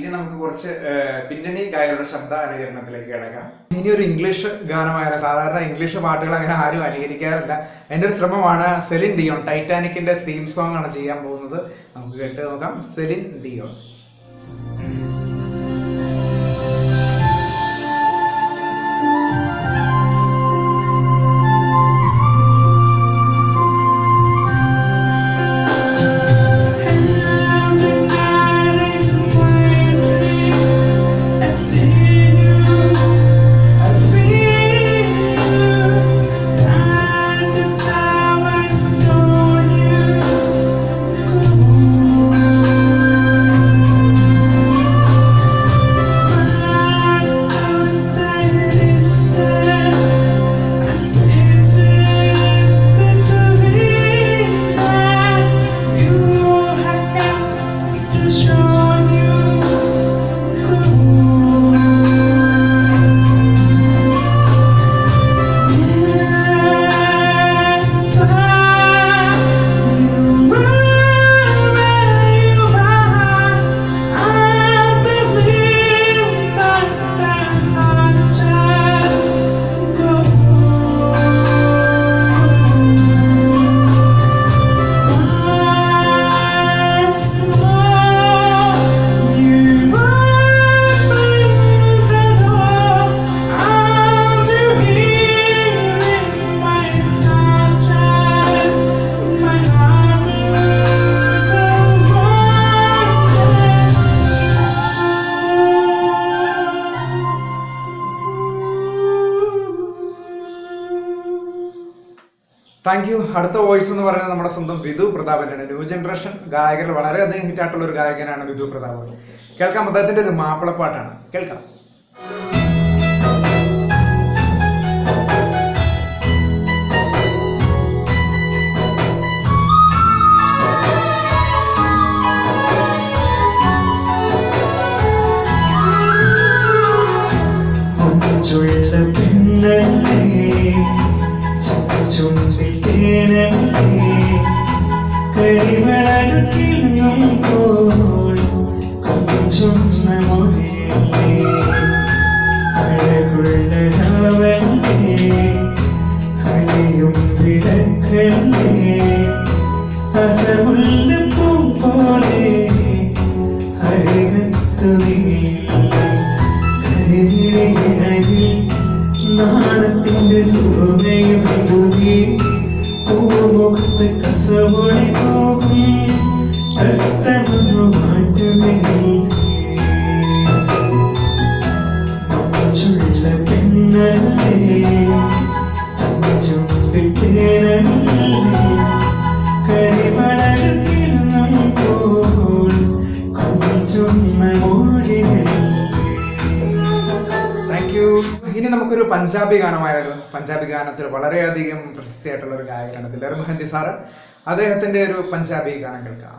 ഇനി നമുക്ക് കുറച്ച് പിന്നണി ഗായകരുടെ ശബ്ദ അനുകരണത്തിലേക്ക് കിടക്കാം. ഇനി ഒരു ഇംഗ്ലീഷ് ഗാനമായാലും സാധാരണ ഇംഗ്ലീഷ് പാട്ടുകൾ അങ്ങനെ ആരും അനുകരിക്കാറില്ല. എന്റെ ഒരു ശ്രമമാണ് സെലിൻ ഡിയോൺ ടൈറ്റാനിക്കിന്റെ തീം സോങ് ആണ് ചെയ്യാൻ പോകുന്നത്. നമുക്ക് കേട്ട് നോക്കാം. Celine Dion. താങ്ക് യു അടുത്ത വോയിസ് എന്ന് പറയുന്നത് നമ്മുടെ സ്വന്തം വിധു പ്രതാപന്റെ ന്യൂ ജനറേഷൻ ഗായകരിൽ വളരെയധികം ഹിറ്റായിട്ടുള്ള ഒരു ഗായകനാണ് വിധു പ്രതാപൻ. കേൾക്കാം അദ്ദേഹത്തിന്റെ ഒരു മാപ്പിളപ്പാട്ടാണ്. കേൾക്കാം. അസമുല്ലപ്പൂ പോലെ അരകത്തു നീഴിയിൽ നാണത്തിന്റെ സുഖമയും പുതി പൂമുഖത്ത് കസവൊളി നോക്കും പെട്ടെന്നൊന്നു മാറ്റുമേ ചുള്ള പെണ്ണല്ലേ നമുക്കൊരു പഞ്ചാബി ഗാനമായാലും? പഞ്ചാബി ഗാനത്തിൽ വളരെയധികം പ്രശസ്തിയായിട്ടുള്ള ഒരു ഗായകനാണ് ദിലർ മെഹന്തി സാറ്. അദ്ദേഹത്തിന്റെ ഒരു പഞ്ചാബി ഗാനം കേൾക്കാം.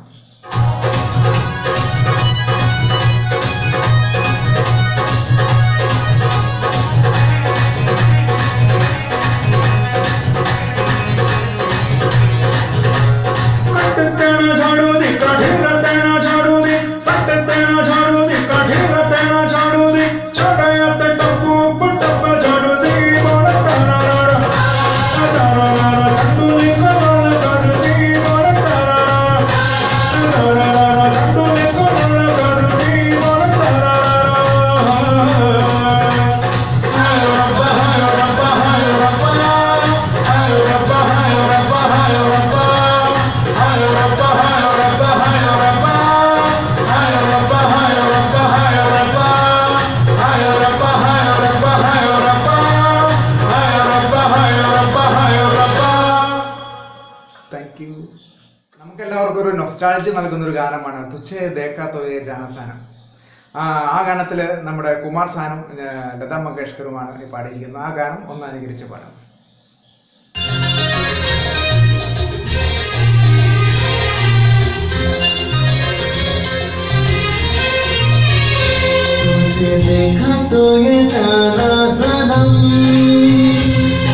നൊസ്റ്റാളജി നൽകുന്ന ഒരു ഗാനമാണ് തുച്ഛേ ദേക്കാത്തോയെ ജാനസാനം ആ ആ ഗാനത്തിൽ നമ്മുടെ കുമാർ സാനും ആ, ലതാ മങ്കേഷ്കറുമാണ് ഈ പാടിയിരിക്കുന്നത് ആ ഗാനം ഒന്ന് അനുകരിച്ച് പാടാം तुझे देखा तो ये जाना सनम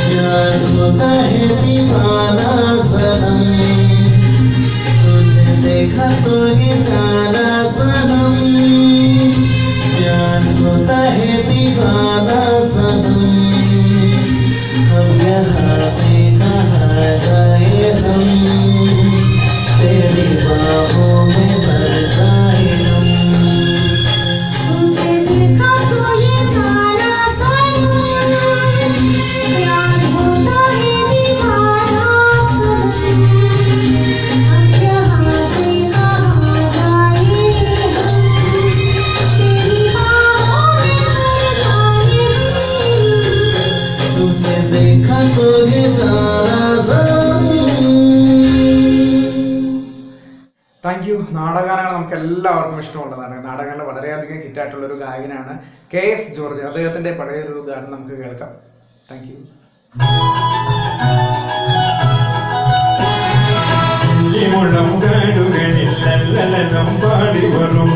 प्यार होता है दीवाना खत इशारा सनम जान होता है दीवाना सनम हम यहाँ से कहाँ जाए हम तेरी बाहों में भर जाए हम നാടകഗാനങ്ങൾ നമുക്ക് എല്ലാവർക്കും ഇഷ്ടമുള്ളതാണ്. നാടകങ്ങളിൽ വളരെയധികം ഹിറ്റായിട്ടുള്ള ഒരു ഗായകനാണ് കെ എസ് ജോർജ്. അദ്ദേഹത്തിന്റെ പഴയ ഒരു ഗാനം നമുക്ക് കേൾക്കാം. താങ്ക് യു കാടുകളിൽ പാടി വരും